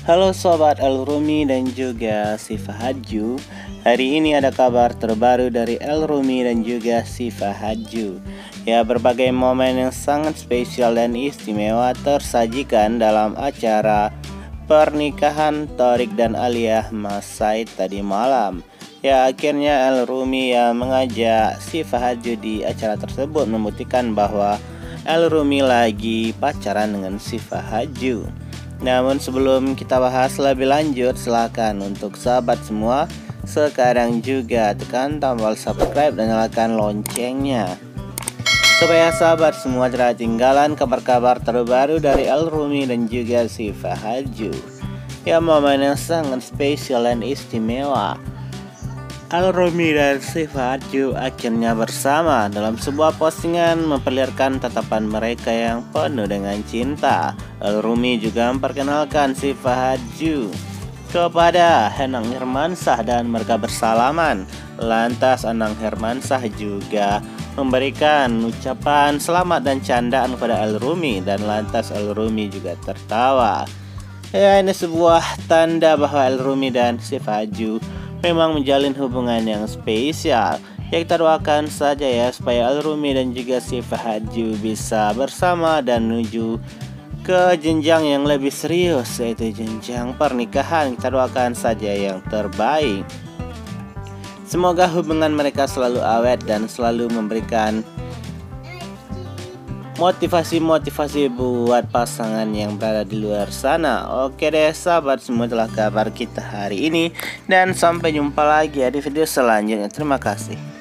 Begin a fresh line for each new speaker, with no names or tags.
Halo Sobat El Rumi dan juga Siva Haju Hari ini ada kabar terbaru dari El Rumi dan juga Siva Haju Ya berbagai momen yang sangat spesial dan istimewa tersajikan dalam acara pernikahan Torik dan Aliyah Masai tadi malam. Ya akhirnya El Rumi yang mengajak Siva Haju di acara tersebut membuktikan bahwa El Rumi lagi pacaran dengan Siva Haju namun sebelum kita bahas lebih lanjut silahkan untuk sahabat semua sekarang juga tekan tombol subscribe dan nyalakan loncengnya. Supaya sahabat semua tidak tinggalan kabar-kabar terbaru dari Al Rumi dan juga si Fahaju. Yang momen yang sangat spesial dan istimewa Al-Rumi dan Sifaju akhirnya bersama dalam sebuah postingan memperlihatkan tatapan mereka yang penuh dengan cinta. Al-Rumi juga memperkenalkan Sifaju kepada Henang Hermansah dan mereka bersalaman. Lantas Anang Hermansah juga memberikan ucapan selamat dan candaan kepada Al-Rumi dan lantas Al-Rumi juga tertawa. Ya ini sebuah tanda bahwa Al-Rumi dan Sifaju memang menjalin hubungan yang spesial. Ya kita doakan saja ya supaya Al-Rumi dan juga si Fahaju bisa bersama dan menuju ke jenjang yang lebih serius yaitu jenjang pernikahan. Kita doakan saja yang terbaik. Semoga hubungan mereka selalu awet dan selalu memberikan motivasi-motivasi buat pasangan yang berada di luar sana. Oke deh sahabat semua telah kabar kita hari ini dan sampai jumpa lagi ya di video selanjutnya. Terima kasih.